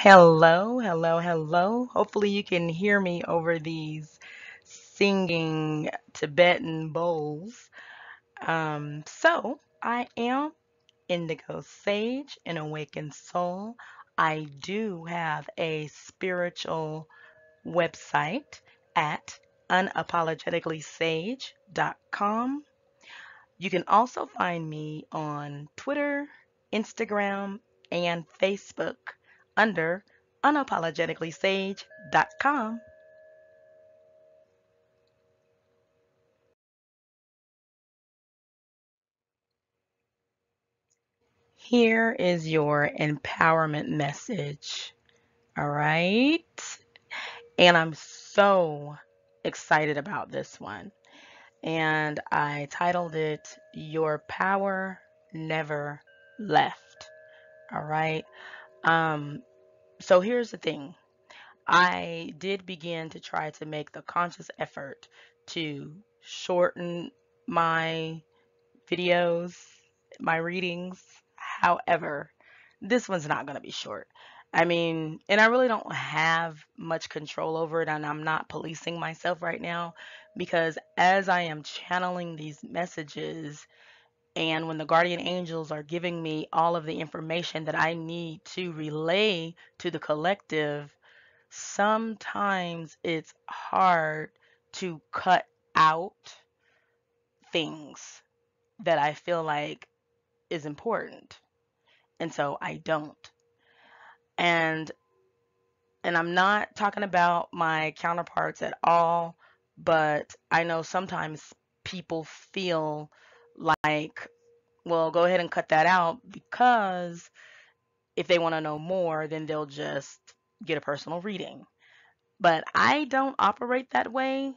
Hello, hello, hello. Hopefully, you can hear me over these singing Tibetan bowls. Um, so, I am Indigo Sage, an awakened soul. I do have a spiritual website at unapologeticallysage.com. You can also find me on Twitter, Instagram, and Facebook under unapologeticallysage.com. Here is your empowerment message. All right. And I'm so excited about this one. And I titled it Your Power Never Left. All right. Um, so here's the thing. I did begin to try to make the conscious effort to shorten my videos, my readings. However, this one's not going to be short. I mean, and I really don't have much control over it, and I'm not policing myself right now because as I am channeling these messages, and when the guardian angels are giving me all of the information that I need to relay to the collective, sometimes it's hard to cut out things that I feel like is important. And so I don't. And and I'm not talking about my counterparts at all, but I know sometimes people feel like, well, go ahead and cut that out because if they want to know more, then they'll just get a personal reading. But I don't operate that way.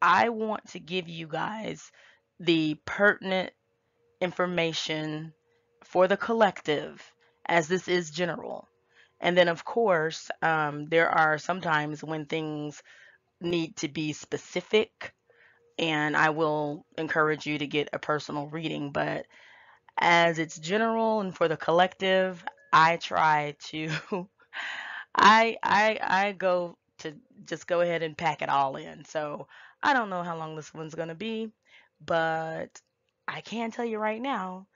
I want to give you guys the pertinent information for the collective, as this is general. And then, of course, um, there are sometimes when things need to be specific, and I will encourage you to get a personal reading. But as it's general and for the collective, I try to, I, I, I go to just go ahead and pack it all in. So I don't know how long this one's going to be, but I can tell you right now,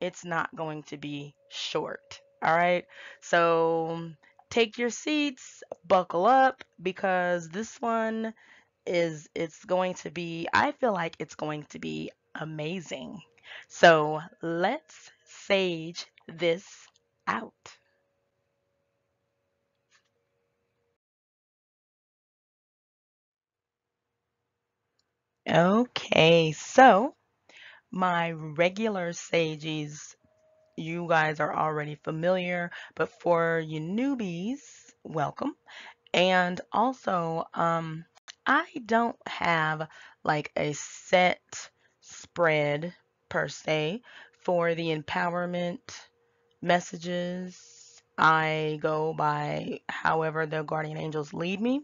it's not going to be short. All right. So take your seats, buckle up because this one is it's going to be I feel like it's going to be amazing. So let's sage this out. Okay, so my regular sages you guys are already familiar, but for you newbies, welcome. And also, um, I don't have like a set spread per se for the empowerment messages. I go by however the guardian angels lead me.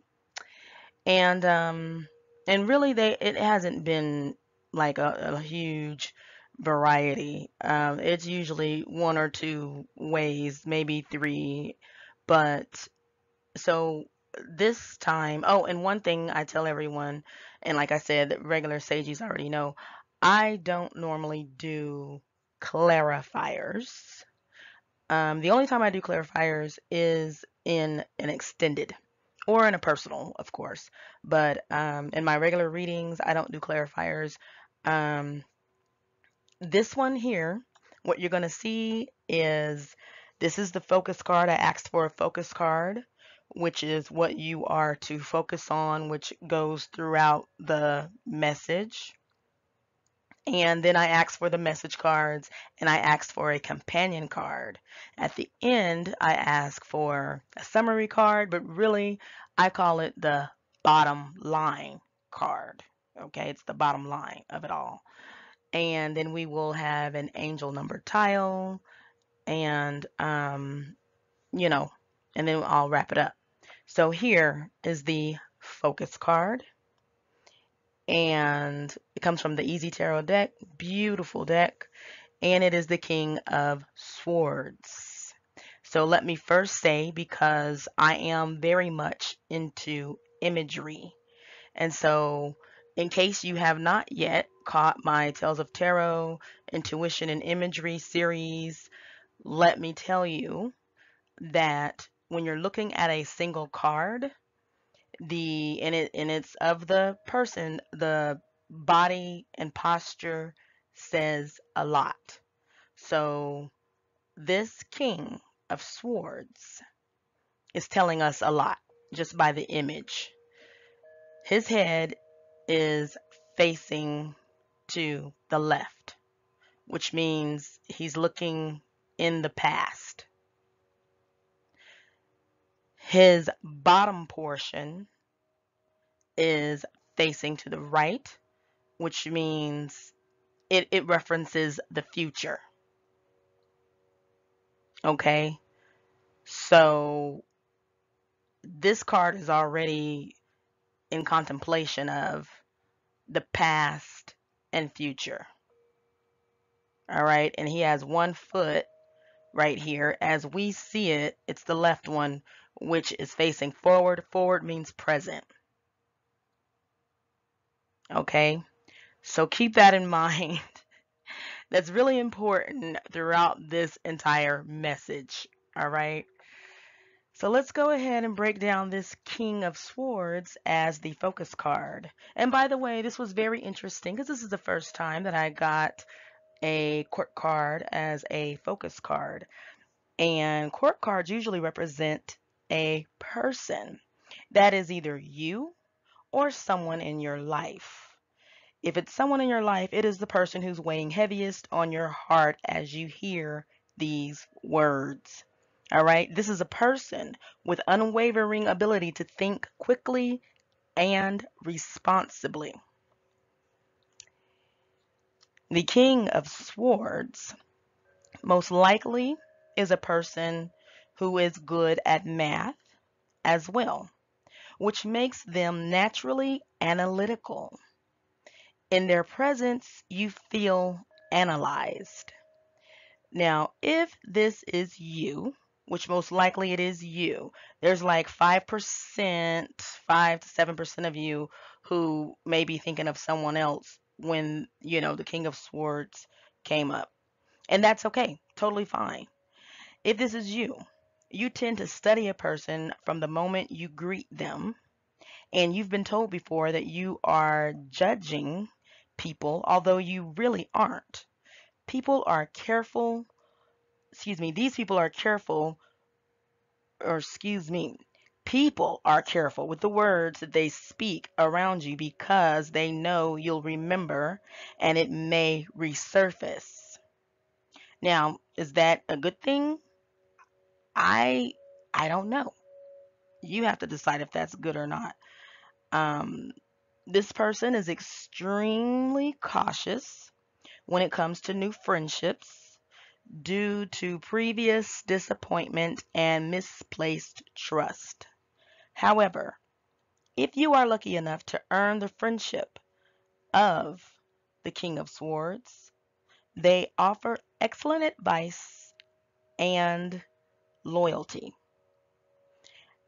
And um and really they it hasn't been like a, a huge variety. Um, it's usually one or two ways, maybe three. But so this time, oh, and one thing I tell everyone, and like I said, regular sages already know, I don't normally do clarifiers. Um, the only time I do clarifiers is in an extended or in a personal, of course. But um, in my regular readings, I don't do clarifiers. Um, this one here, what you're going to see is this is the focus card. I asked for a focus card, which is what you are to focus on, which goes throughout the message. And then I asked for the message cards and I asked for a companion card. At the end, I ask for a summary card, but really I call it the bottom line card. Okay, it's the bottom line of it all. And then we will have an angel number tile and, um, you know, and then I'll wrap it up. So here is the focus card and it comes from the Easy Tarot deck. Beautiful deck. And it is the King of Swords. So let me first say, because I am very much into imagery. And so, in case you have not yet caught my Tales of Tarot, Intuition, and Imagery series, let me tell you that when you're looking at a single card, the and it and it's of the person, the body and posture says a lot. So this king of swords is telling us a lot just by the image. His head is facing to the left, which means he's looking in the past. His bottom portion is facing to the right, which means it, it references the future. Okay, so this card is already in contemplation of the past and future. All right, and he has one foot right here. As we see it, it's the left one, which is facing forward. Forward means present. Okay, so keep that in mind. That's really important throughout this entire message. All right. So let's go ahead and break down this King of Swords as the focus card. And by the way, this was very interesting because this is the first time that I got a court card as a focus card. And court cards usually represent a person. That is either you or someone in your life. If it's someone in your life, it is the person who's weighing heaviest on your heart as you hear these words. All right, this is a person with unwavering ability to think quickly and responsibly. The King of Swords most likely is a person who is good at math as well, which makes them naturally analytical. In their presence, you feel analyzed. Now, if this is you, which most likely it is you, there's like 5%, 5 to 7% of you who may be thinking of someone else when, you know, the King of Swords came up. And that's okay, totally fine. If this is you, you tend to study a person from the moment you greet them. And you've been told before that you are judging people, although you really aren't. People are careful, excuse me, these people are careful, or excuse me, people are careful with the words that they speak around you because they know you'll remember and it may resurface. Now, is that a good thing? I I don't know. You have to decide if that's good or not. Um, this person is extremely cautious when it comes to new friendships due to previous disappointment and misplaced trust. However, if you are lucky enough to earn the friendship of the King of Swords, they offer excellent advice and loyalty.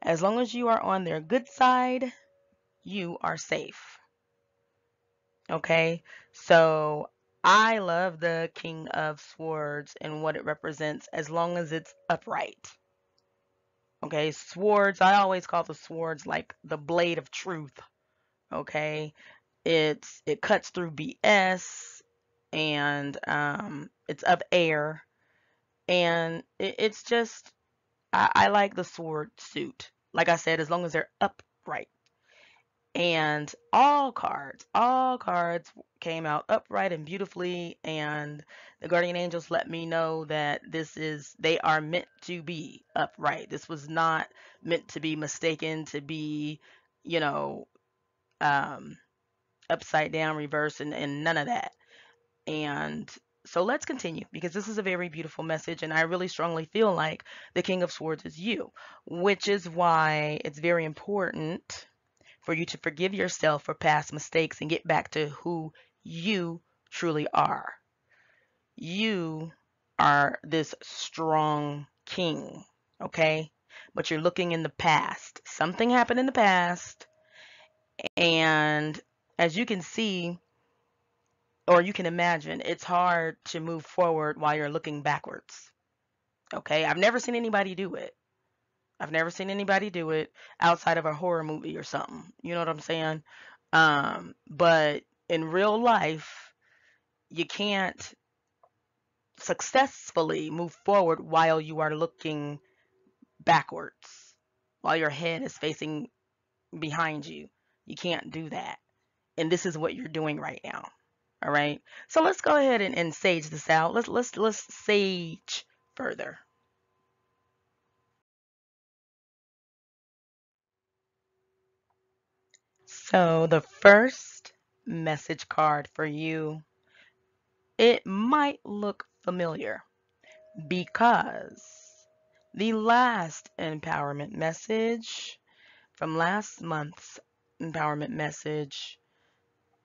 As long as you are on their good side, you are safe. Okay, so I love the King of Swords and what it represents as long as it's upright. Okay, swords, I always call the swords like the blade of truth. Okay, it's it cuts through BS and um, it's of air and it, it's just I, I like the sword suit. Like I said, as long as they're upright and all cards, all cards came out upright and beautifully and the guardian angels let me know that this is they are meant to be upright. This was not meant to be mistaken to be, you know, um upside down, reverse and, and none of that. And so let's continue because this is a very beautiful message and I really strongly feel like the King of Swords is you, which is why it's very important for you to forgive yourself for past mistakes and get back to who you truly are. You are this strong king. okay? But you're looking in the past. Something happened in the past, and as you can see, or you can imagine, it's hard to move forward while you're looking backwards. Okay, I've never seen anybody do it. I've never seen anybody do it outside of a horror movie or something. You know what I'm saying? Um, but in real life, you can't successfully move forward while you are looking backwards, while your head is facing behind you. You can't do that. And this is what you're doing right now. All right. So let's go ahead and, and sage this out. Let's let's let's sage further. So the first message card for you, it might look familiar because the last empowerment message from last month's empowerment message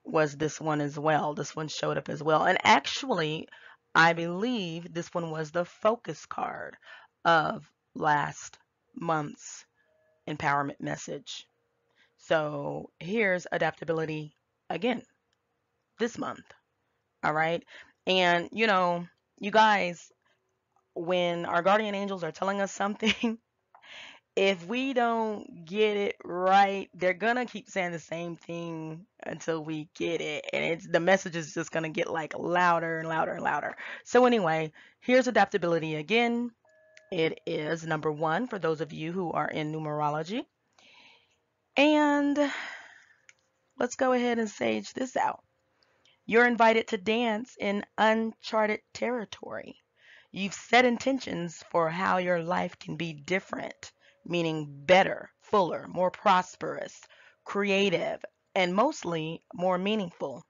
was this one as well. This one showed up as well. And actually, I believe this one was the focus card of last month's empowerment message. So here's adaptability again this month. All right. And, you know, you guys, when our guardian angels are telling us something, if we don't get it right, they're gonna keep saying the same thing until we get it. And it's the message is just gonna get like louder and louder and louder. So anyway, here's adaptability again. It is number one for those of you who are in numerology. And let's go ahead and sage this out. You're invited to dance in uncharted territory. You've set intentions for how your life can be different meaning better, fuller, more prosperous, creative, and mostly more meaningful.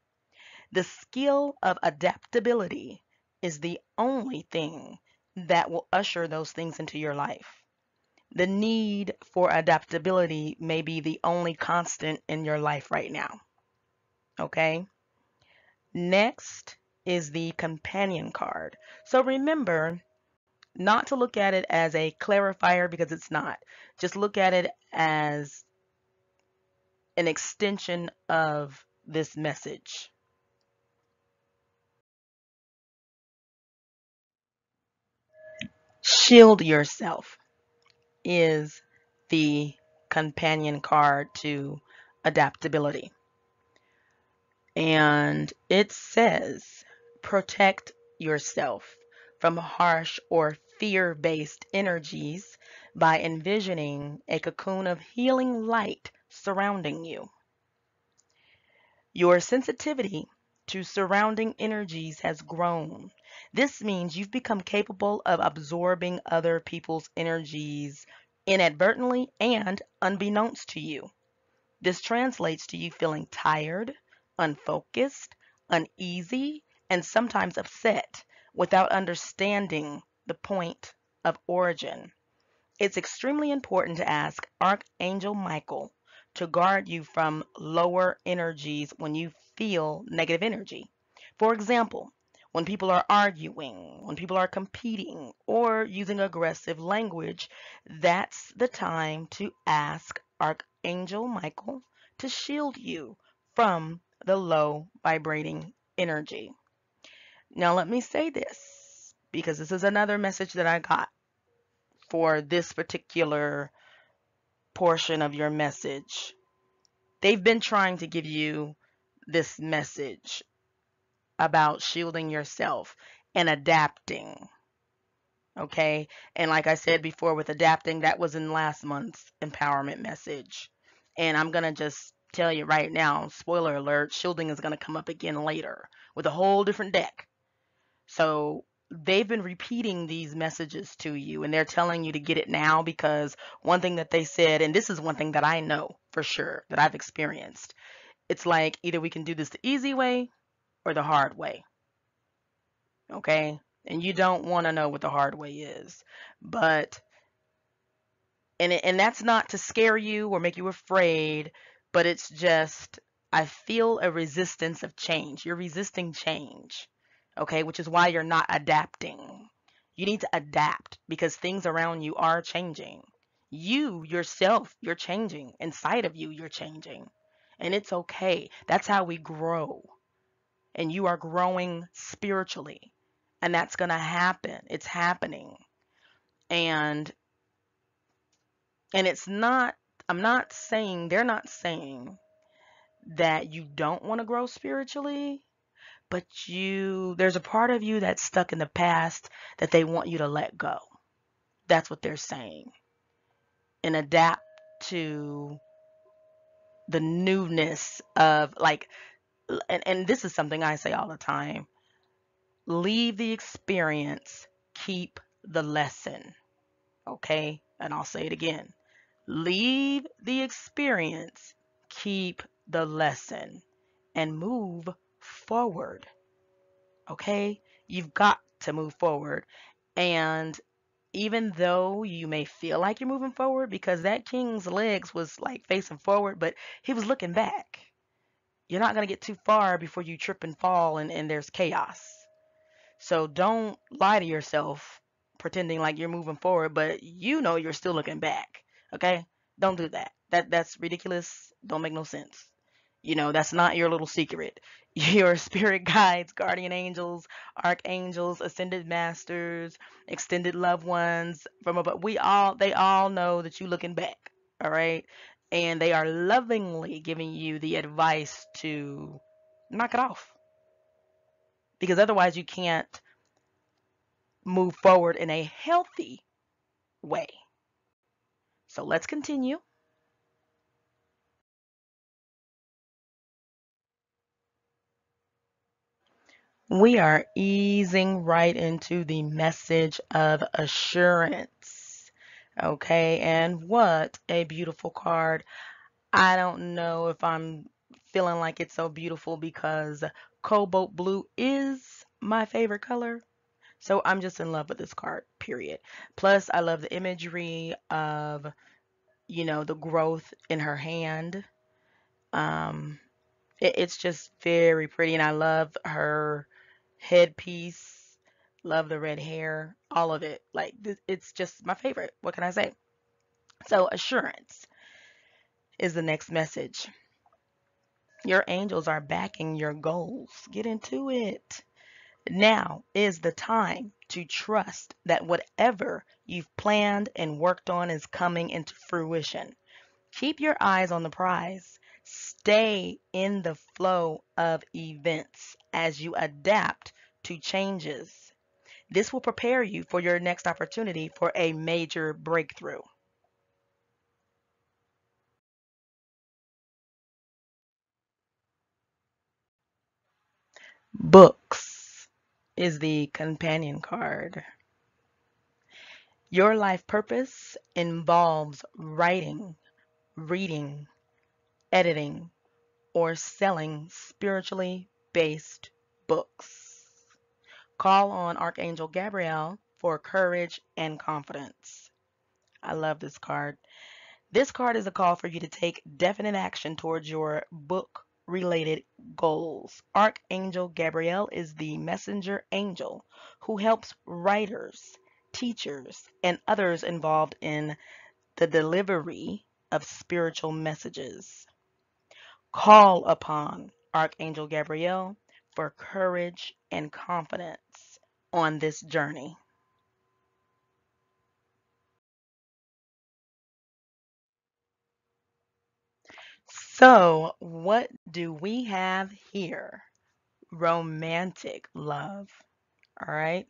The skill of adaptability is the only thing that will usher those things into your life. The need for adaptability may be the only constant in your life right now. Okay? Next is the companion card. So remember, not to look at it as a clarifier because it's not. Just look at it as an extension of this message. Shield yourself is the companion card to adaptability. And it says protect yourself from harsh or fear based energies by envisioning a cocoon of healing light surrounding you. Your sensitivity to surrounding energies has grown. This means you've become capable of absorbing other people's energies inadvertently and unbeknownst to you. This translates to you feeling tired, unfocused, uneasy, and sometimes upset without understanding the point of origin. It's extremely important to ask Archangel Michael to guard you from lower energies when you feel negative energy. For example, when people are arguing, when people are competing, or using aggressive language, that's the time to ask Archangel Michael to shield you from the low vibrating energy. Now, let me say this because this is another message that I got for this particular portion of your message. They've been trying to give you this message about shielding yourself and adapting. Okay. And like I said before, with adapting, that was in last month's empowerment message. And I'm going to just tell you right now spoiler alert shielding is going to come up again later with a whole different deck. So they've been repeating these messages to you and they're telling you to get it now because one thing that they said, and this is one thing that I know for sure that I've experienced, it's like either we can do this the easy way or the hard way. Okay? And you don't want to know what the hard way is. But and it, and that's not to scare you or make you afraid, but it's just I feel a resistance of change. You're resisting change okay, which is why you're not adapting. You need to adapt because things around you are changing. You yourself, you're changing. Inside of you, you're changing. And it's okay. That's how we grow. And you are growing spiritually. And that's going to happen. It's happening. And and it's not I'm not saying they're not saying that you don't want to grow spiritually, but you there's a part of you that's stuck in the past that they want you to let go. That's what they're saying. And adapt to the newness of like and, and this is something I say all the time. Leave the experience, keep the lesson. Okay? And I'll say it again. Leave the experience, keep the lesson, and move forward. Okay? You've got to move forward. And even though you may feel like you're moving forward because that king's legs was like facing forward, but he was looking back. You're not going to get too far before you trip and fall and, and there's chaos. So don't lie to yourself pretending like you're moving forward, but you know you're still looking back. Okay? Don't do that. That that's ridiculous. Don't make no sense. You know, that's not your little secret. Your spirit guides, guardian angels, archangels, ascended masters, extended loved ones from above. We all they all know that you're looking back. All right? And they are lovingly giving you the advice to knock it off. Because otherwise you can't move forward in a healthy way. So let's continue. We are easing right into the message of assurance. Okay, and what a beautiful card. I don't know if I'm feeling like it's so beautiful because cobalt blue is my favorite color. So I'm just in love with this card, period. Plus, I love the imagery of, you know, the growth in her hand. Um, it, it's just very pretty, and I love her headpiece. Love the red hair, all of it. Like, it's just my favorite. What can I say? So, assurance is the next message. Your angels are backing your goals. Get into it. Now is the time to trust that whatever you've planned and worked on is coming into fruition. Keep your eyes on the prize. Stay in the flow of events as you adapt to changes. This will prepare you for your next opportunity for a major breakthrough. Books is the companion card. Your life purpose involves writing, reading, editing, or selling spiritually based books. Call on Archangel Gabriel for courage and confidence. I love this card. This card is a call for you to take definite action towards your book related goals. Archangel Gabriel is the messenger angel who helps writers, teachers, and others involved in the delivery of spiritual messages. Call upon Archangel Gabriel for courage and confidence on this journey. So, what do we have here? Romantic love. All right.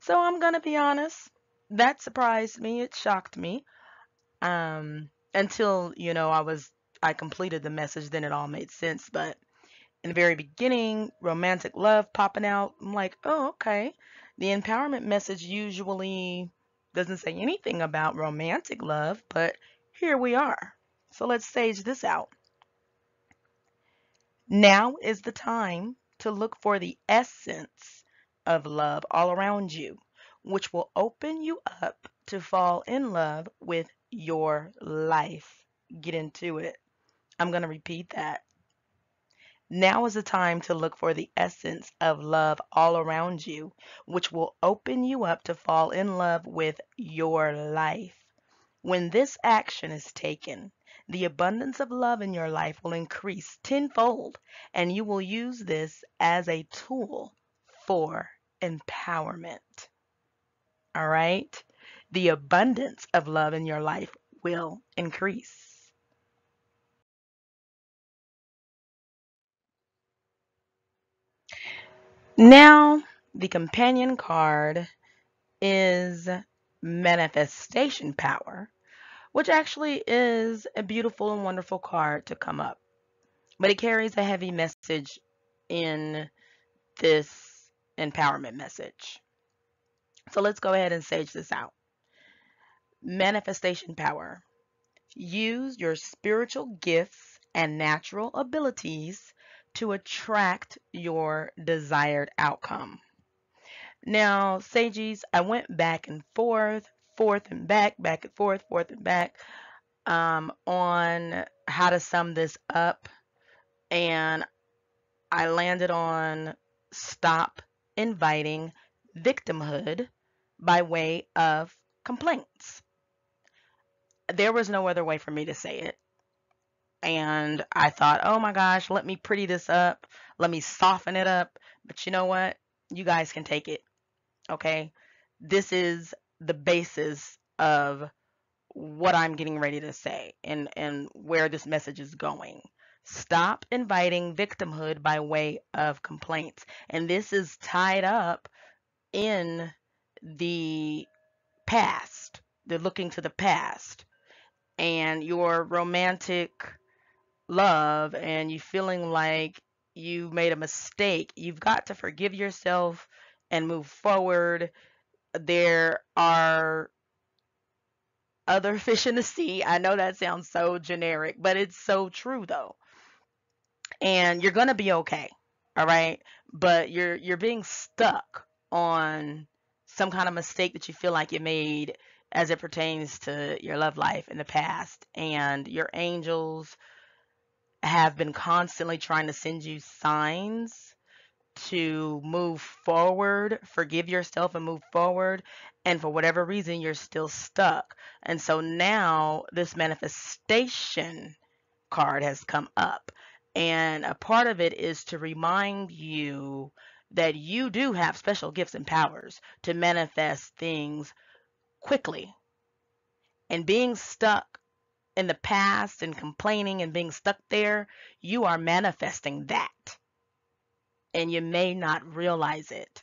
So, I'm going to be honest. That surprised me. It shocked me. Um, until, you know, I was, I completed the message, then it all made sense. But in the very beginning, romantic love popping out, I'm like, oh, okay. The empowerment message usually doesn't say anything about romantic love, but here we are. So let's stage this out. Now is the time to look for the essence of love all around you, which will open you up to fall in love with your life. Get into it. I'm going to repeat that. Now is the time to look for the essence of love all around you, which will open you up to fall in love with your life. When this action is taken, the abundance of love in your life will increase tenfold, and you will use this as a tool for empowerment. All right? The abundance of love in your life will increase. Now, the companion card is manifestation power, which actually is a beautiful and wonderful card to come up. But it carries a heavy message in this empowerment message. So let's go ahead and sage this out. Manifestation power. Use your spiritual gifts and natural abilities to attract your desired outcome. Now, Sages, I went back and forth, forth and back, back and forth, forth and back um, on how to sum this up. And I landed on stop inviting victimhood by way of complaints. There was no other way for me to say it and I thought, oh my gosh, let me pretty this up, let me soften it up. But you know what? You guys can take it. Okay? This is the basis of what I'm getting ready to say and, and where this message is going. Stop inviting victimhood by way of complaints. And this is tied up in the past, the looking to the past, and your romantic love and you feeling like you made a mistake, you've got to forgive yourself and move forward. There are other fish in the sea. I know that sounds so generic, but it's so true though. And you're going to be okay. All right? But you're you're being stuck on some kind of mistake that you feel like you made as it pertains to your love life in the past and your angels have been constantly trying to send you signs to move forward, forgive yourself and move forward. And for whatever reason, you're still stuck. And so now this manifestation card has come up. And a part of it is to remind you that you do have special gifts and powers to manifest things quickly. And being stuck in the past and complaining and being stuck there, you are manifesting that. And you may not realize it.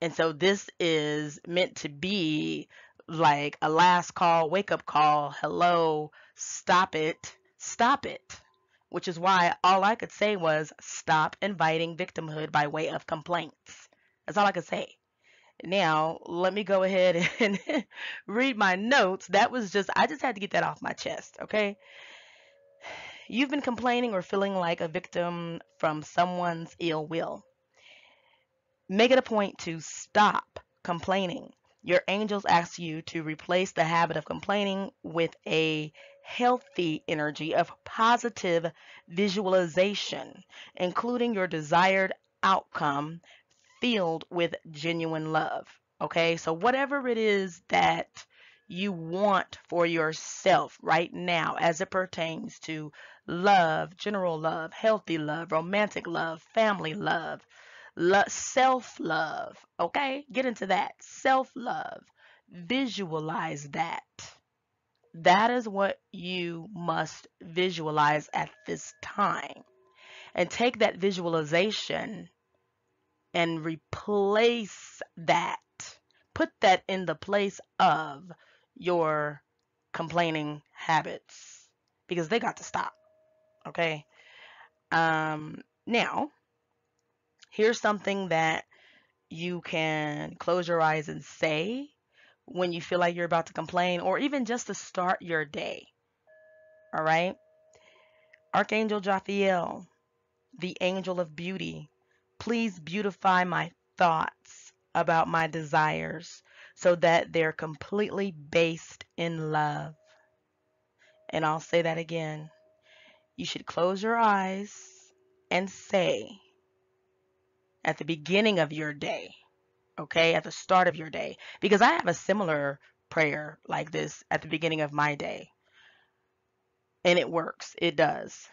And so this is meant to be like a last call, wake up call. Hello, stop it, stop it. Which is why all I could say was stop inviting victimhood by way of complaints. That's all I could say. Now, let me go ahead and read my notes. That was just, I just had to get that off my chest, okay? You've been complaining or feeling like a victim from someone's ill will. Make it a point to stop complaining. Your angels ask you to replace the habit of complaining with a healthy energy of positive visualization, including your desired outcome filled with genuine love. Okay, so whatever it is that you want for yourself right now as it pertains to love, general love, healthy love, romantic love, family love, lo- self love. Okay, get into that. Self love. Visualize that. That is what you must visualize at this time. And take that visualization and replace that. Put that in the place of your complaining habits because they got to stop. Okay. Um, now, here's something that you can close your eyes and say when you feel like you're about to complain or even just to start your day. All right. Archangel Jophiel, the angel of beauty, Please beautify my thoughts about my desires so that they're completely based in love. And I'll say that again. You should close your eyes and say at the beginning of your day, okay, at the start of your day, because I have a similar prayer like this at the beginning of my day. And it works, it does.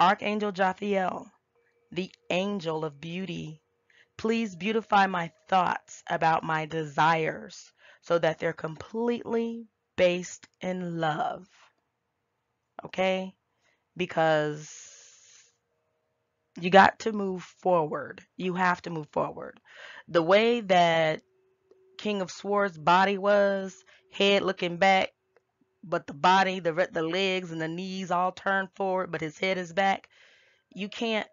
Archangel Jophiel, the angel of beauty, please beautify my thoughts about my desires so that they're completely based in love. Okay? Because you got to move forward. You have to move forward. The way that King of Swords' body was, head looking back, but the body, the the legs and the knees all turned forward, but his head is back. You can't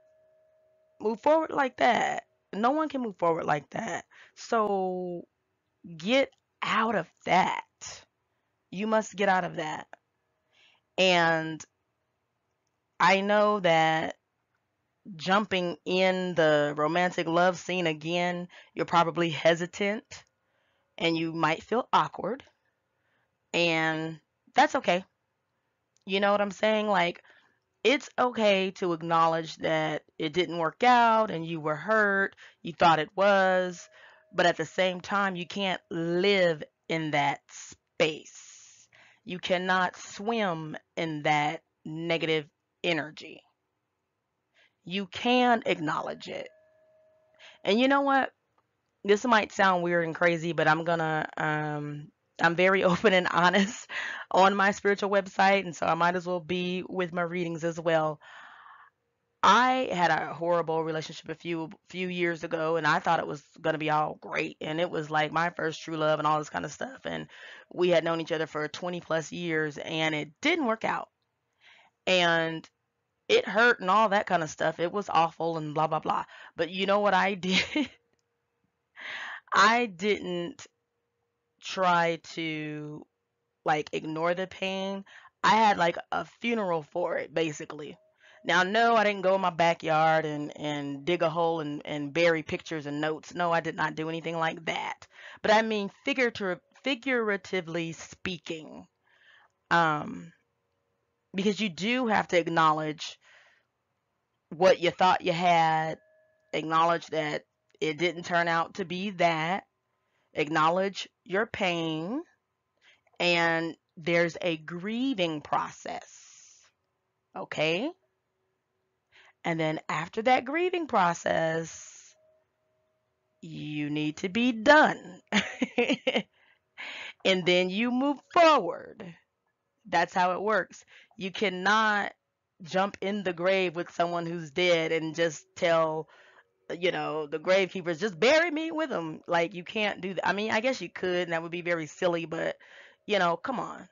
move forward like that. No one can move forward like that. So get out of that. You must get out of that. And I know that jumping in the romantic love scene again, you're probably hesitant and you might feel awkward. And that's okay. You know what I'm saying? Like, it's okay to acknowledge that it didn't work out and you were hurt, you thought it was, but at the same time, you can't live in that space. You cannot swim in that negative energy. You can acknowledge it. And you know what? This might sound weird and crazy, but I'm gonna um I'm very open and honest on my spiritual website, and so I might as well be with my readings as well. I had a horrible relationship a few few years ago, and I thought it was gonna be all great, and it was like my first true love and all this kind of stuff, and we had known each other for 20 plus years, and it didn't work out, and it hurt and all that kind of stuff. It was awful and blah blah blah. But you know what I did? I didn't try to like ignore the pain. I had like a funeral for it basically. Now no, I didn't go in my backyard and and dig a hole and and bury pictures and notes. No, I did not do anything like that. But I mean figurative figuratively speaking. Um because you do have to acknowledge what you thought you had, acknowledge that it didn't turn out to be that, acknowledge your pain, and there's a grieving process. Okay? And then after that grieving process, you need to be done. and then you move forward. That's how it works. You cannot jump in the grave with someone who's dead and just tell you know the gravekeepers just bury me with them like you can't do that i mean i guess you could and that would be very silly but you know come on.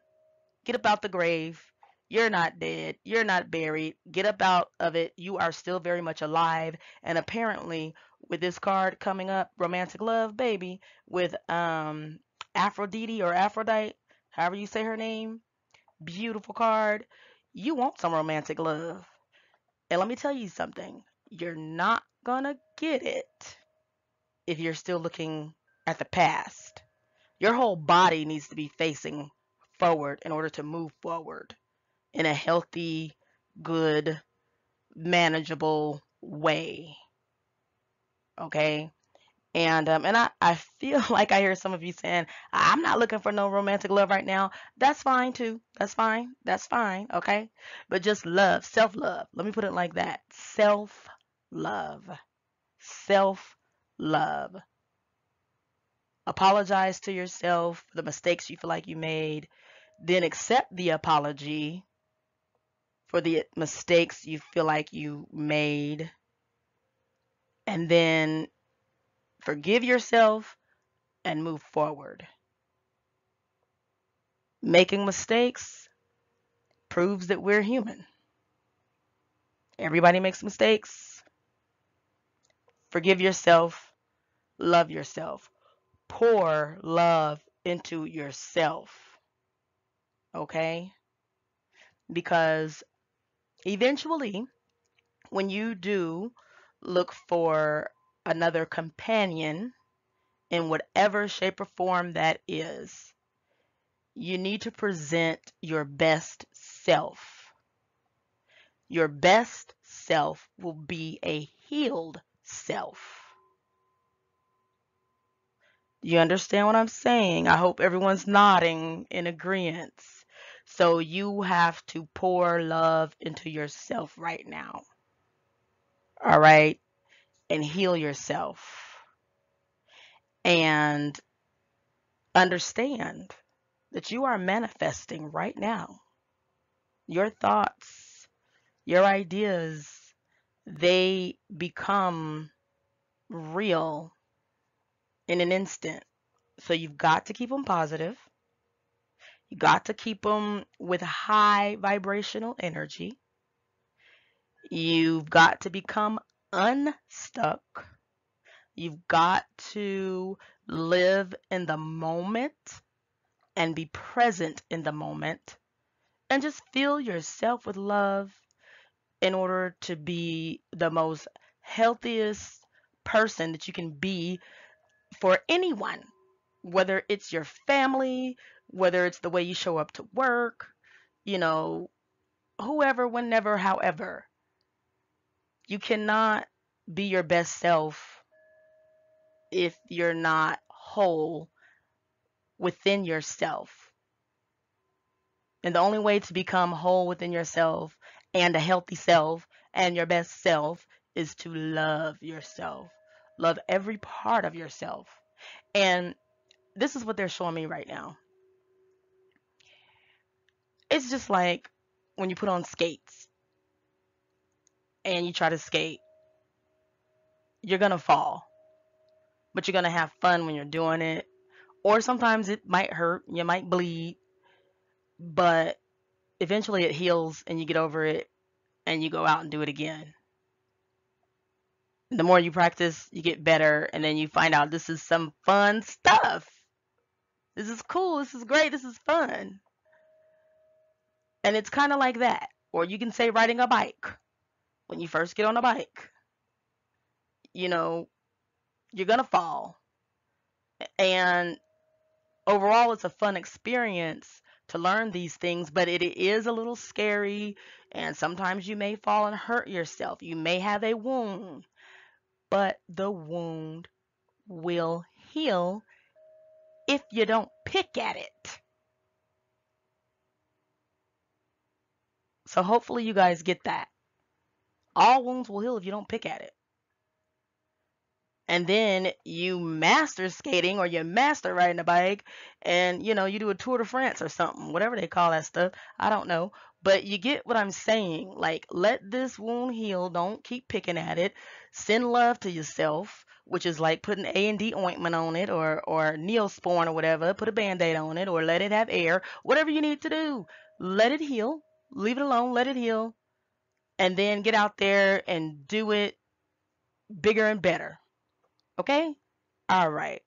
Get up out the grave. You're not dead. You're not buried. Get up out of it. You are still very much alive. And apparently with this card coming up romantic love baby with um aphrodite or aphrodite however you say her name beautiful card you want some romantic love. And let me tell you something. You're not gonna get it if you're still looking at the past. Your whole body needs to be facing forward in order to move forward in a healthy, good, manageable way. Okay? And um, and I, I feel like I hear some of you saying, I'm not looking for no romantic love right now. That's fine too. That's fine. That's fine. Okay. But just love, self love. Let me put it like that. Self love. Self love. Apologize to yourself for the mistakes you feel like you made. Then accept the apology for the mistakes you feel like you made. And then Forgive yourself and move forward. Making mistakes proves that we're human. Everybody makes mistakes. Forgive yourself. Love yourself. Pour love into yourself. Okay? Because eventually, when you do look for another companion in whatever shape or form that is. You need to present your best self. Your best self will be a healed self. You understand what I'm saying? I hope everyone's nodding in agreement. So you have to pour love into yourself right now. All right? And heal yourself. And understand that you are manifesting right now. Your thoughts, your ideas, they become real in an instant. So you've got to keep them positive. You got to keep them with high vibrational energy. You've got to become unstuck. You've got to live in the moment and be present in the moment and just fill yourself with love in order to be the most healthiest person that you can be for anyone, whether it's your family, whether it's the way you show up to work, you know, whoever, whenever, however. You cannot be your best self if you're not whole within yourself. And the only way to become whole within yourself and a healthy self and your best self is to love yourself. Love every part of yourself. And this is what they're showing me right now. It's just like when you put on skates and you try to skate, you're going to fall. But you're going to have fun when you're doing it. Or sometimes it might hurt, you might bleed, but eventually it heals and you get over it and you go out and do it again. The more you practice, you get better, and then you find out this is some fun stuff. This is cool. This is great. This is fun. And it's kind of like that. Or you can say riding a bike. When you first get on a bike, you know, you're going to fall. And overall, it's a fun experience to learn these things, but it is a little scary. And sometimes you may fall and hurt yourself. You may have a wound, but the wound will heal if you don't pick at it. So hopefully you guys get that. All wounds will heal if you don't pick at it. And then you master skating or you master riding a bike and you know you do a Tour de France or something, whatever they call that stuff. I don't know. But you get what I'm saying. Like let this wound heal. Don't keep picking at it. Send love to yourself, which is like putting A and D ointment on it or or Neosporin or whatever. Put a band-aid on it or let it have air. Whatever you need to do. Let it heal leave it alone, let it heal, and then get out there and do it bigger and better. Okay? All right.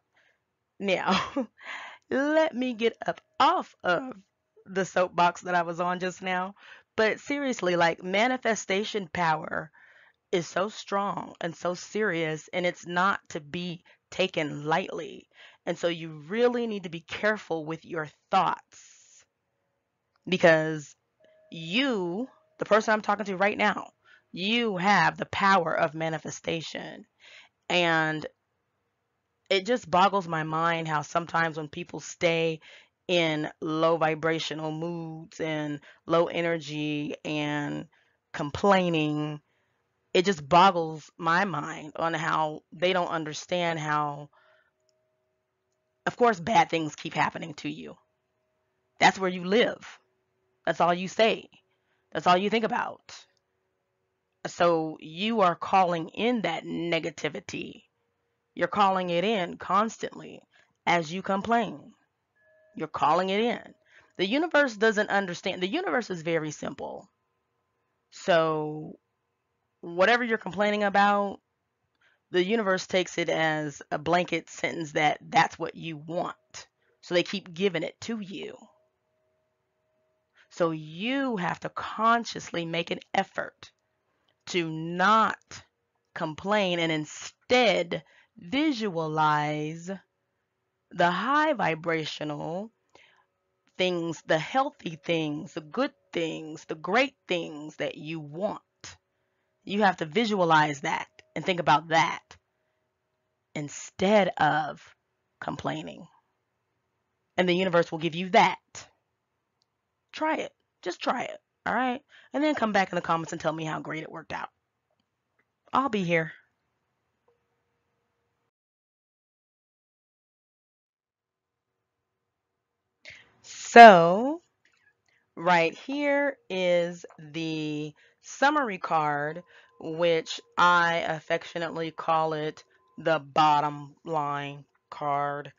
Now, let me get up off of the soapbox that I was on just now. But seriously, like manifestation power is so strong and so serious, and it's not to be taken lightly. And so you really need to be careful with your thoughts because you, the person I'm talking to right now, you have the power of manifestation. And it just boggles my mind how sometimes when people stay in low vibrational moods and low energy and complaining, it just boggles my mind on how they don't understand how, of course, bad things keep happening to you. That's where you live. That's all you say. That's all you think about. So you are calling in that negativity. You're calling it in constantly as you complain. You're calling it in. The universe doesn't understand. The universe is very simple. So whatever you're complaining about, the universe takes it as a blanket sentence that that's what you want. So they keep giving it to you. So you have to consciously make an effort to not complain and instead visualize the high vibrational things, the healthy things, the good things, the great things that you want. You have to visualize that and think about that instead of complaining. And the universe will give you that. Try it. Just try it. All right. And then come back in the comments and tell me how great it worked out. I'll be here. So, right here is the summary card, which I affectionately call it the bottom line card.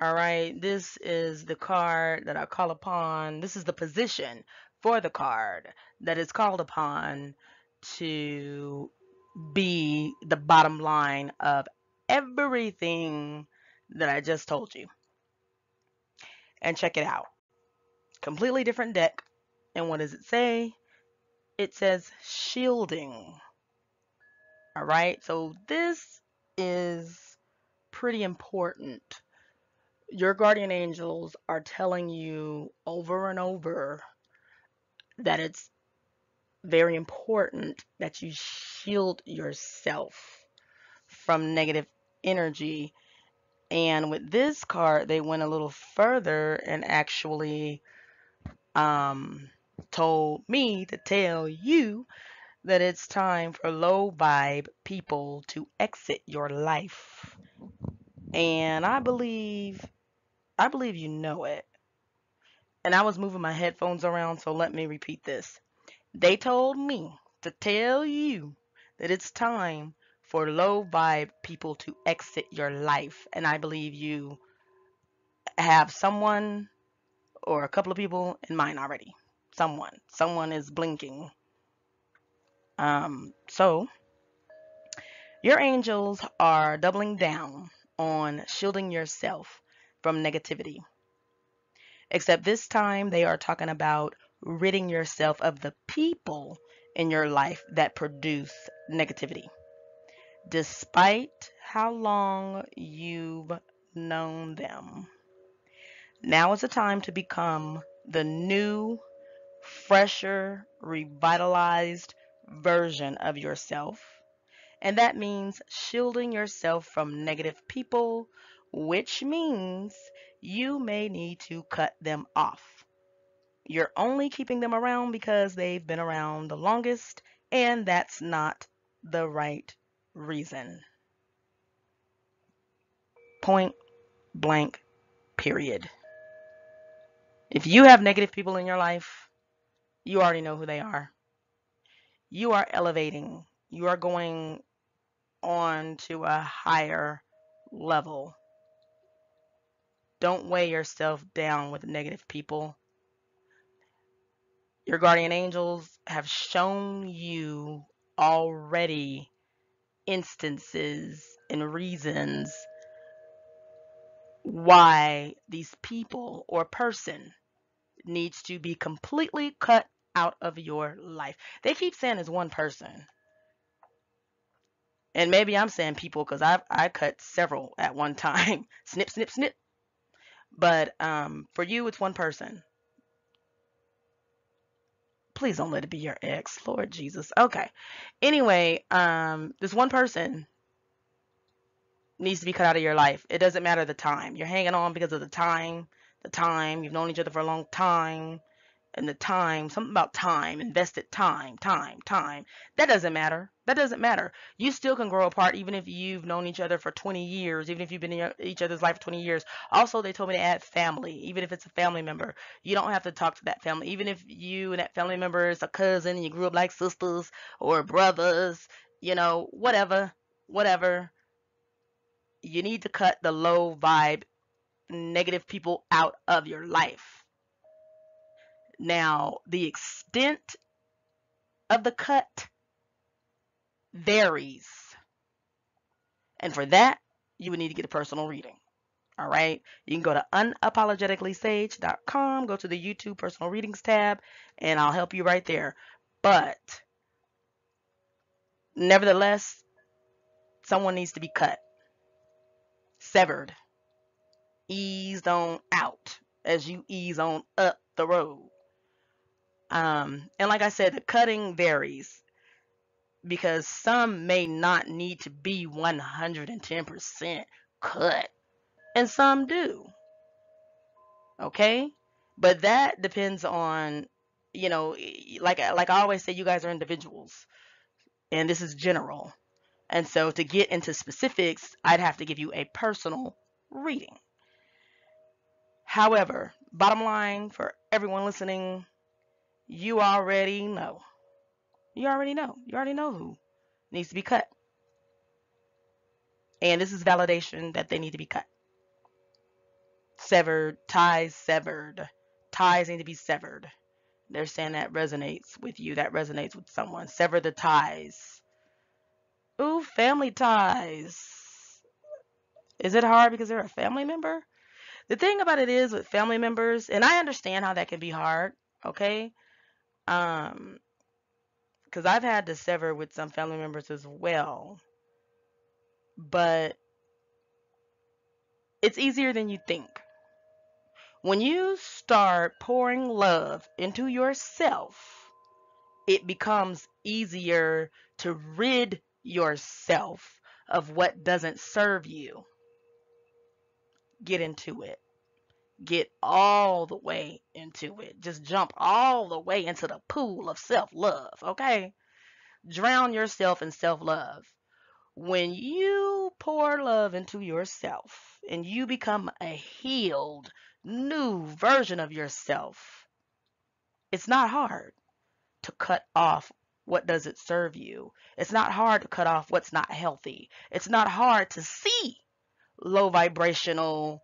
All right, this is the card that I call upon. This is the position for the card that is called upon to be the bottom line of everything that I just told you. And check it out. Completely different deck. And what does it say? It says shielding. All right, so this is pretty important your guardian angels are telling you over and over that it's very important that you shield yourself from negative energy. And with this card, they went a little further and actually um, told me to tell you that it's time for low vibe people to exit your life. And I believe I believe you know it. And I was moving my headphones around, so let me repeat this. They told me to tell you that it's time for low vibe people to exit your life. And I believe you have someone or a couple of people in mine already. Someone. Someone is blinking. Um, so, your angels are doubling down on shielding yourself from negativity. Except this time they are talking about ridding yourself of the people in your life that produce negativity. Despite how long you've known them. Now is the time to become the new, fresher, revitalized version of yourself. And that means shielding yourself from negative people which means you may need to cut them off. You're only keeping them around because they've been around the longest, and that's not the right reason. Point blank, period. If you have negative people in your life, you already know who they are. You are elevating, you are going on to a higher level. Don't weigh yourself down with negative people. Your guardian angels have shown you already instances and reasons why these people or person needs to be completely cut out of your life. They keep saying it's one person. And maybe I'm saying people because I I cut several at one time. snip, snip, snip. But um, for you, it's one person. Please don't let it be your ex, Lord Jesus. Okay. Anyway, um, this one person needs to be cut out of your life. It doesn't matter the time. You're hanging on because of the time. The time. You've known each other for a long time and the time, something about time, invested time, time, time. That doesn't matter. That doesn't matter. You still can grow apart even if you've known each other for 20 years, even if you've been in each other's life for 20 years. Also, they told me to add family, even if it's a family member. You don't have to talk to that family. Even if you and that family member is a cousin and you grew up like sisters or brothers, you know, whatever, whatever. You need to cut the low vibe, negative people out of your life now, the extent of the cut varies. And for that, you would need to get a personal reading. All right. You can go to unapologeticallysage.com, go to the YouTube personal readings tab, and I'll help you right there. But nevertheless, someone needs to be cut, severed, eased on out as you ease on up the road. Um, and like I said, the cutting varies because some may not need to be 110% cut and some do. Okay? But that depends on, you know, like like I always say you guys are individuals and this is general. And so to get into specifics, I'd have to give you a personal reading. However, bottom line for everyone listening, you already know. You already know. You already know who needs to be cut. And this is validation that they need to be cut. Severed, ties severed. Ties need to be severed. They're saying that resonates with you, that resonates with someone. Sever the ties. Ooh, family ties. Is it hard because they're a family member? The thing about it is with family members, and I understand how that can be hard, okay? Um, because I've had to sever with some family members as well. But it's easier than you think. When you start pouring love into yourself, it becomes easier to rid yourself of what doesn't serve you. Get into it. Get all the way into it. Just jump all the way into the pool of self love, okay? Drown yourself in self love. When you pour love into yourself and you become a healed, new version of yourself, it's not hard to cut off what does it serve you. It's not hard to cut off what's not healthy. It's not hard to see low vibrational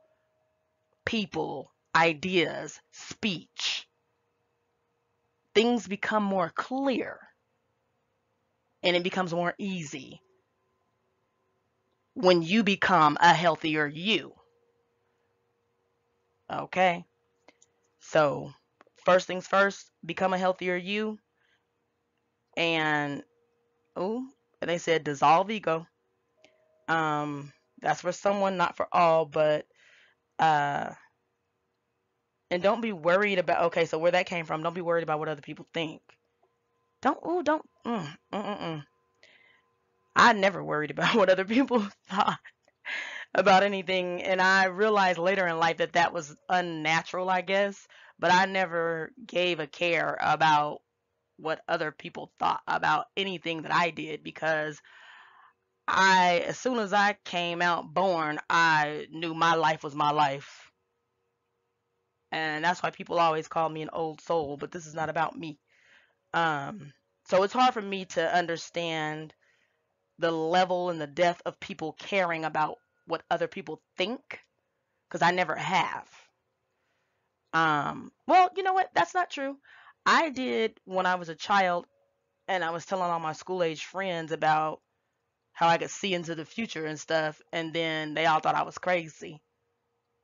people, ideas, speech. Things become more clear and it becomes more easy when you become a healthier you. Okay? So, first things first, become a healthier you. And, oh, and they said dissolve ego. Um, that's for someone, not for all, but, uh, and don't be worried about, okay, so where that came from, don't be worried about what other people think. Don't, oh, don't, mm, mm, mm, mm. I never worried about what other people thought about anything. And I realized later in life that that was unnatural, I guess. But I never gave a care about what other people thought about anything that I did because I, as soon as I came out born, I knew my life was my life. And that's why people always call me an old soul, but this is not about me. Um, so it's hard for me to understand the level and the depth of people caring about what other people think because I never have. Um, well, you know what? That's not true. I did when I was a child and I was telling all my school age friends about how I could see into the future and stuff, and then they all thought I was crazy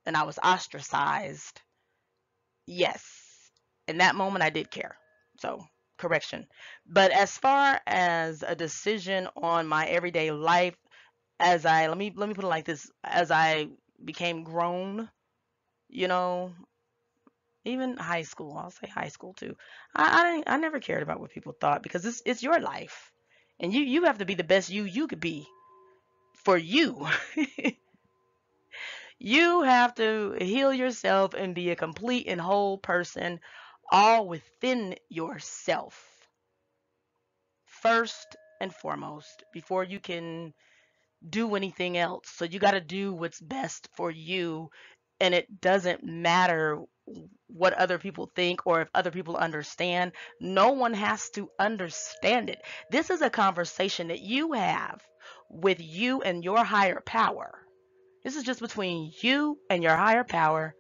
and I was ostracized. Yes, in that moment, I did care. So correction. But as far as a decision on my everyday life, as I let me let me put it like this: as I became grown, you know, even high school, I'll say high school too. I I, I never cared about what people thought because it's it's your life, and you you have to be the best you you could be for you. you have to heal yourself and be a complete and whole person all within yourself first and foremost before you can do anything else. So you got to do what's best for you and it doesn't matter what other people think or if other people understand. No one has to understand it. This is a conversation that you have with you and your higher power. This is just between you and your higher power.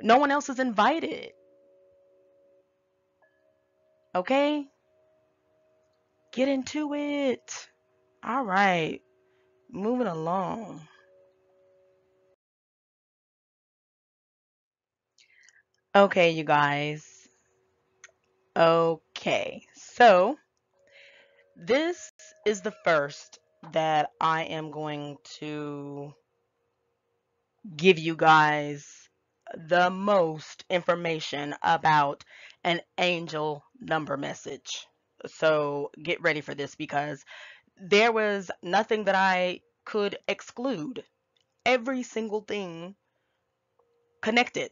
No one else is invited. Okay? Get into it. All right. Moving along. Okay, you guys. Okay. So, this is the first that I am going to give you guys the most information about an angel number message. So get ready for this because there was nothing that I could exclude. Every single thing connected.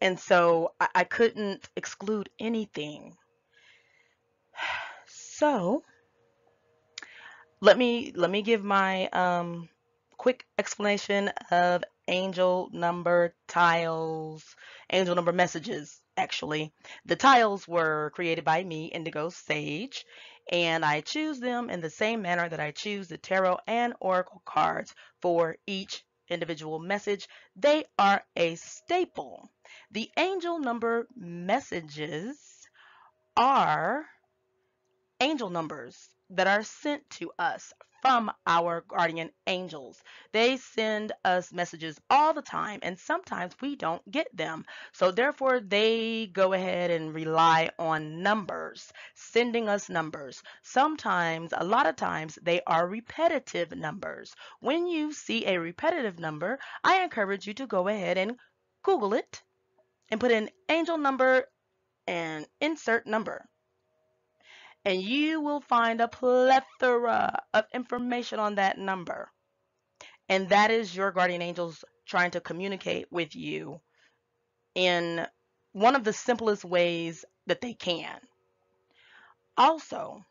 And so I, I couldn't exclude anything. So let me let me give my um, quick explanation of angel number tiles, angel number messages actually. The tiles were created by me, Indigo Sage, and I choose them in the same manner that I choose the tarot and oracle cards for each individual message. They are a staple. The angel number messages are angel numbers that are sent to us from our guardian angels. They send us messages all the time, and sometimes we don't get them. So, therefore, they go ahead and rely on numbers, sending us numbers. Sometimes, a lot of times, they are repetitive numbers. When you see a repetitive number, I encourage you to go ahead and Google it and put in angel number and insert number and you will find a plethora of information on that number. And that is your guardian angels trying to communicate with you in one of the simplest ways that they can. Also,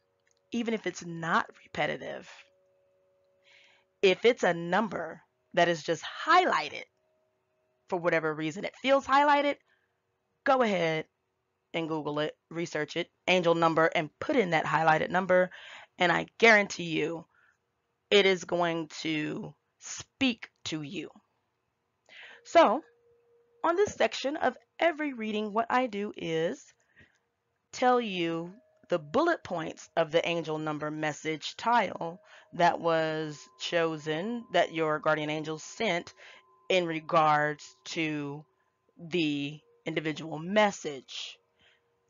even if it's not repetitive, if it's a number that is just highlighted for whatever reason, it feels highlighted, go ahead and Google it, research it, angel number, and put in that highlighted number. And I guarantee you, it is going to speak to you. So, on this section of every reading, what I do is tell you the bullet points of the angel number message tile that was chosen, that your guardian angel sent in regards to the individual message.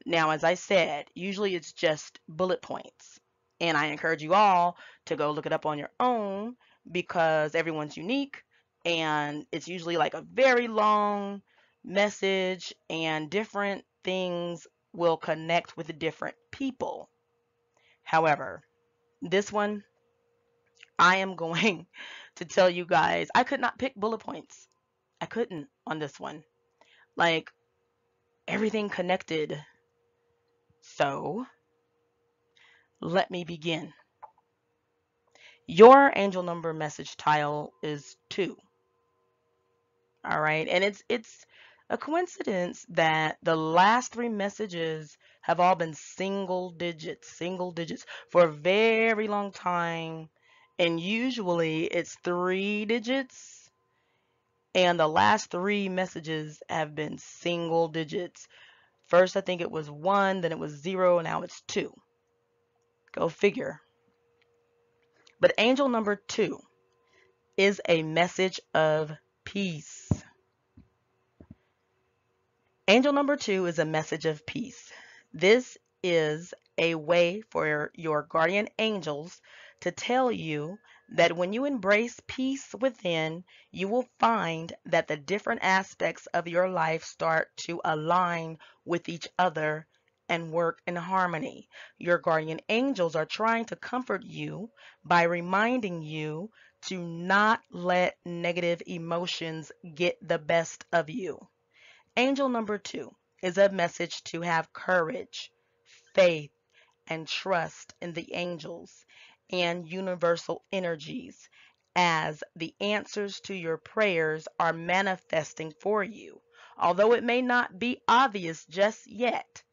Now, as I said, usually it's just bullet points. And I encourage you all to go look it up on your own because everyone's unique and it's usually like a very long message and different things will connect with different people. However, this one, I am going to tell you guys, I could not pick bullet points. I couldn't on this one. Like, everything connected so, let me begin. Your angel number message tile is 2. All right? And it's it's a coincidence that the last three messages have all been single digits, single digits for a very long time. And usually it's 3 digits and the last three messages have been single digits. First, I think it was one, then it was zero, now it's two. Go figure. But angel number two is a message of peace. Angel number two is a message of peace. This is a way for your guardian angels to tell you that when you embrace peace within, you will find that the different aspects of your life start to align with each other and work in harmony. Your guardian angels are trying to comfort you by reminding you to not let negative emotions get the best of you. Angel number two is a message to have courage, faith, and trust in the angels and universal energies as the answers to your prayers are manifesting for you. Although it may not be obvious just yet,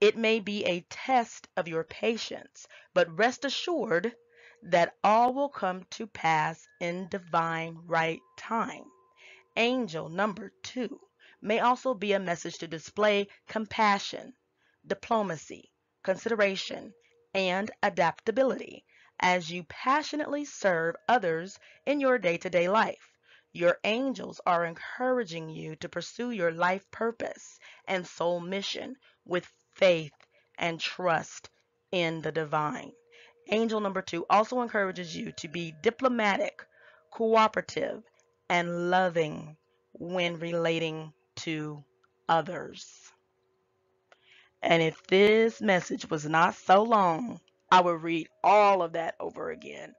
it may be a test of your patience, but rest assured that all will come to pass in divine right time. Angel number two may also be a message to display compassion, diplomacy, consideration, and adaptability as you passionately serve others in your day to day life. Your angels are encouraging you to pursue your life purpose and soul mission with faith and trust in the divine. Angel number two also encourages you to be diplomatic, cooperative, and loving when relating to others. And if this message was not so long, I would read all of that over again.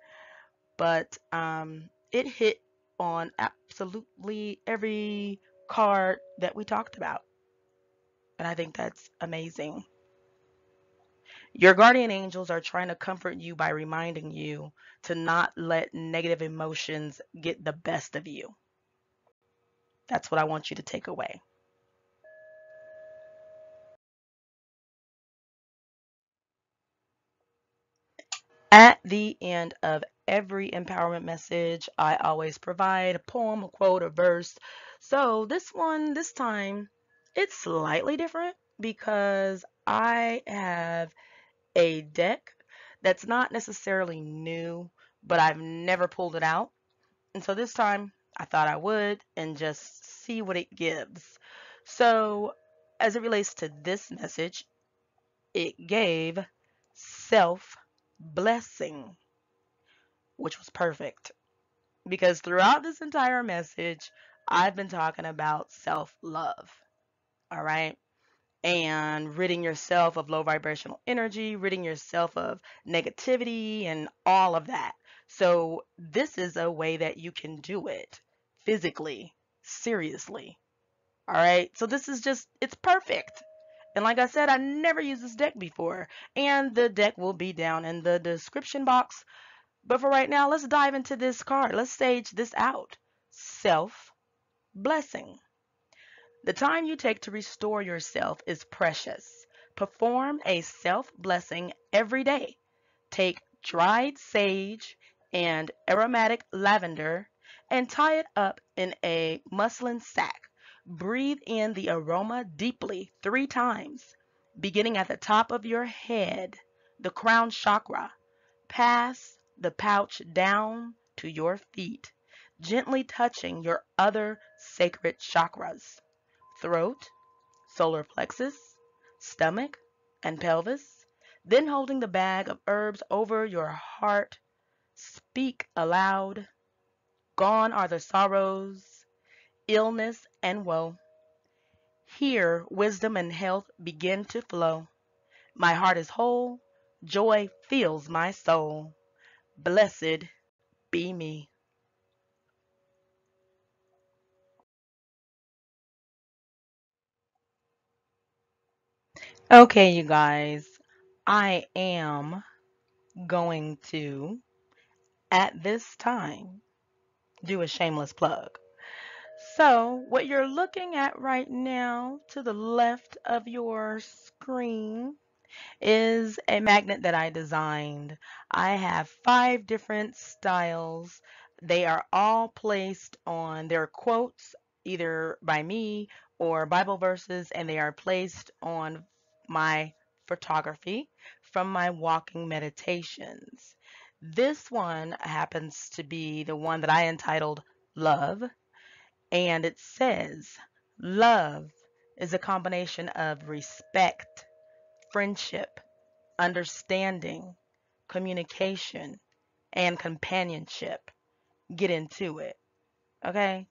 But um, it hit on absolutely every card that we talked about. And I think that's amazing. Your guardian angels are trying to comfort you by reminding you to not let negative emotions get the best of you. That's what I want you to take away. At the end of every empowerment message, I always provide a poem, a quote, a verse. So this one, this time, it's slightly different because I have a deck that's not necessarily new, but I've never pulled it out. And so this time I thought I would and just see what it gives. So, as it relates to this message, it gave self blessing, which was perfect because throughout this entire message, I've been talking about self love. All right and ridding yourself of low vibrational energy, ridding yourself of negativity, and all of that. So, this is a way that you can do it physically, seriously. All right. So, this is just, it's perfect. And like I said, I never used this deck before. And the deck will be down in the description box. But for right now, let's dive into this card. Let's stage this out. Self blessing. The time you take to restore yourself is precious. Perform a self blessing every day. Take dried sage and aromatic lavender and tie it up in a muslin sack. Breathe in the aroma deeply three times, beginning at the top of your head, the crown chakra. Pass the pouch down to your feet, gently touching your other sacred chakras throat, solar plexus, stomach, and pelvis, then holding the bag of herbs over your heart, speak aloud. Gone are the sorrows, illness, and woe. Here wisdom and health begin to flow. My heart is whole, joy fills my soul. Blessed be me. Okay, you guys, I am going to, at this time, do a shameless plug. So, what you're looking at right now to the left of your screen is a magnet that I designed. I have five different styles. They are all placed on their quotes, either by me or Bible verses, and they are placed on my photography from my walking meditations. This one happens to be the one that I entitled Love, and it says, Love is a combination of respect, friendship, understanding, communication, and companionship. Get into it. Okay?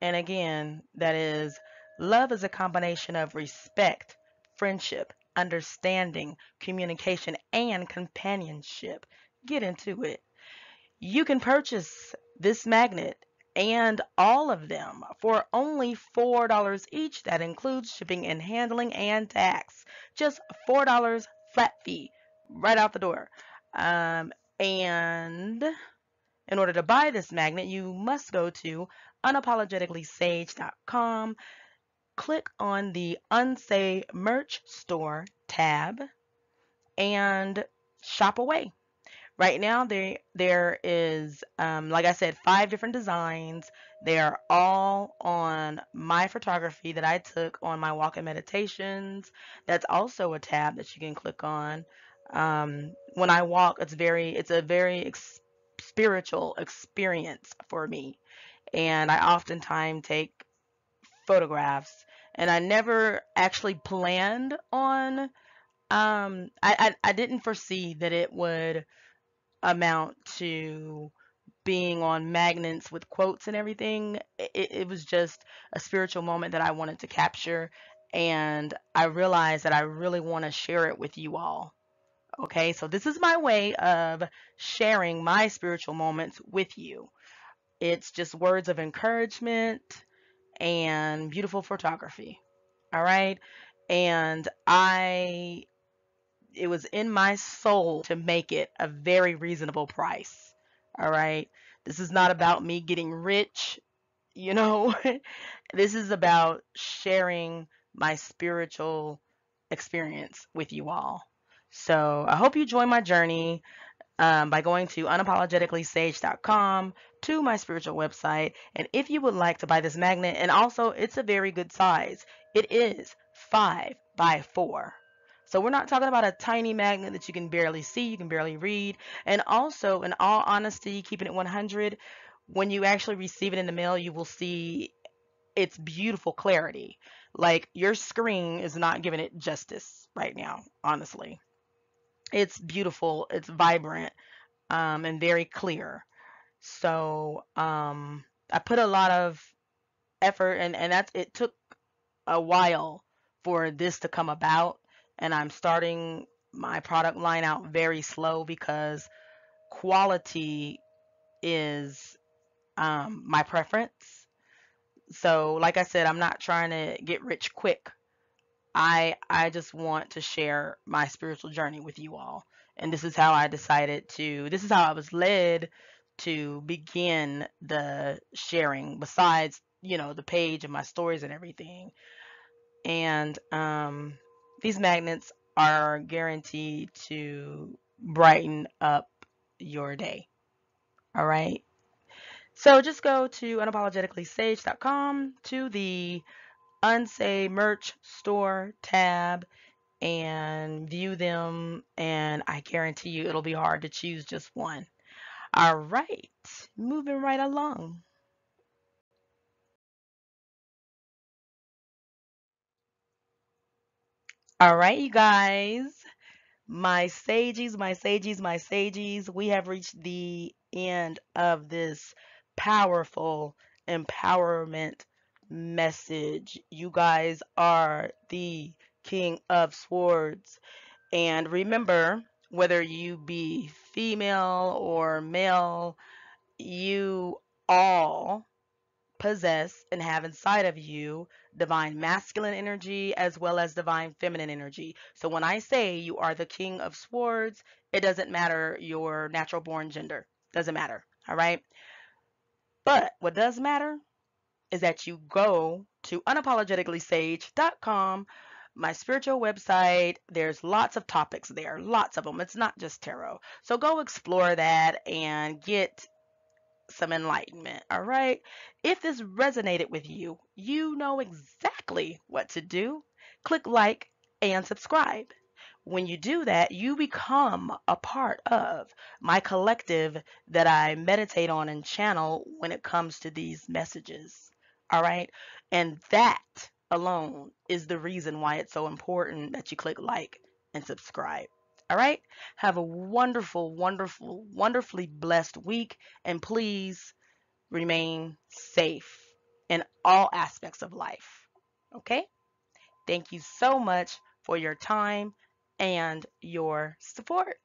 And again, that is love is a combination of respect, friendship, understanding, communication, and companionship. Get into it. You can purchase this magnet and all of them for only $4 each. That includes shipping and handling and tax. Just $4 flat fee right out the door. Um, and in order to buy this magnet, you must go to unapologeticallysage.com, click on the Unsay Merch Store tab, and shop away. Right now, there there is, um, like I said, five different designs. They are all on my photography that I took on my walk and meditations. That's also a tab that you can click on. Um, when I walk, it's very, it's a very ex spiritual experience for me, and I oftentimes take photographs. And I never actually planned on. Um, I, I I didn't foresee that it would amount to being on magnets with quotes and everything. It, it was just a spiritual moment that I wanted to capture. and I realized that I really want to share it with you all. Okay, so this is my way of sharing my spiritual moments with you. It's just words of encouragement and beautiful photography. All right. And I, it was in my soul to make it a very reasonable price. All right. This is not about me getting rich, you know, this is about sharing my spiritual experience with you all. So I hope you join my journey um, by going to unapologeticallysage.com to my spiritual website. And if you would like to buy this magnet, and also it's a very good size, it is five by four. So we're not talking about a tiny magnet that you can barely see, you can barely read. And also, in all honesty, keeping it 100, when you actually receive it in the mail, you will see its beautiful clarity. Like your screen is not giving it justice right now, honestly. It's beautiful, it's vibrant, um, and very clear. So um, I put a lot of effort, and and that's it took a while for this to come about, and I'm starting my product line out very slow because quality is um, my preference. So, like I said, I'm not trying to get rich quick. I I just want to share my spiritual journey with you all. And this is how I decided to this is how I was led to begin the sharing besides, you know, the page and my stories and everything. And um these magnets are guaranteed to brighten up your day. All right. So just go to unapologeticallysage.com to the Unsay merch store tab and view them and I guarantee you it'll be hard to choose just one. All right, moving right along. All right, you guys. My sages, my sages, my sages, we have reached the end of this powerful empowerment message. You guys are the King of Swords. And remember, whether you be female or male, you all possess and have inside of you divine masculine energy as well as divine feminine energy. So when I say you are the king of swords, it doesn't matter your natural born gender. Doesn't matter. All right. But what does matter is that you go to unapologeticallysage.com, my spiritual website. There's lots of topics there, lots of them. It's not just tarot. So go explore that and get some enlightenment. All right. If this resonated with you, you know exactly what to do. Click like and subscribe. When you do that, you become a part of my collective that I meditate on and channel when it comes to these messages. All right. And that alone is the reason why it's so important that you click like and subscribe. All right. Have a wonderful, wonderful, wonderfully blessed week. And please remain safe in all aspects of life. Okay. Thank you so much for your time and your support.